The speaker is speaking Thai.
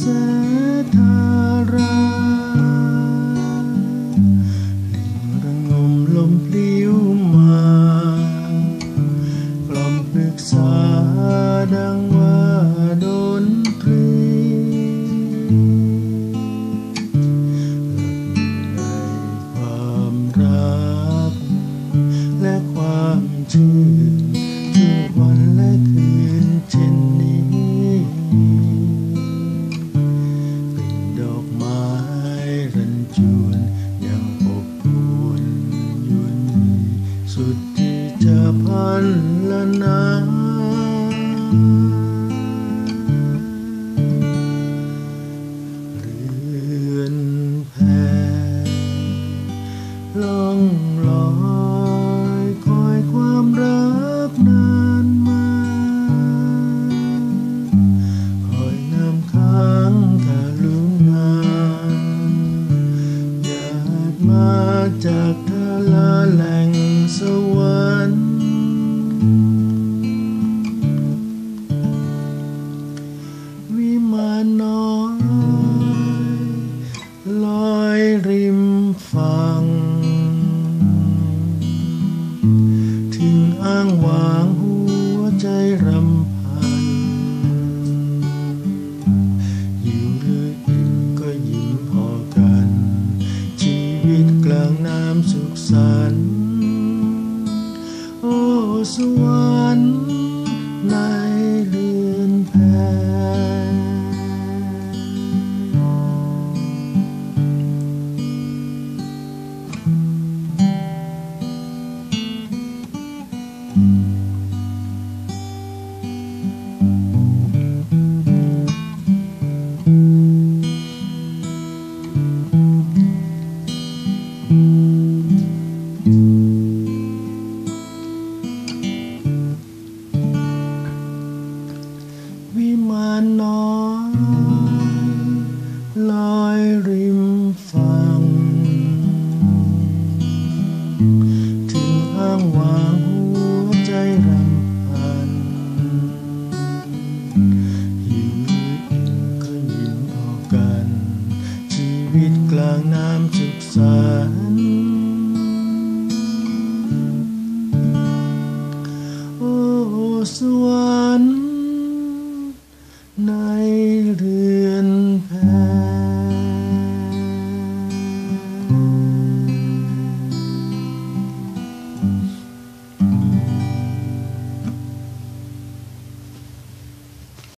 เสธาราหนึ่งระงมลมปลิวมาลมปรึกาดังว่าดนตรีในความรักและความชื่อ เรือนแพล่องลอยคอยความรักนานมาคอยน้ำค้างกาลุงงานหยาดมาจากทะลาแหล่งสวรรค์ มฝั่งถึงอ้างวางหัวใจรำพันยิ้มหรืออิ่มก็ยิ้มพอกัน ชีวิตกลางน้ำสุขสันต์โอ้สวรรค์ในานน้อยลอยริมฝั่งถึงอ้างวางหัวใจรำพันหิวอิ่มก็ยิ้มพอกัน ชีวิตกลางน้ำสุขสันโอ้สวรรค์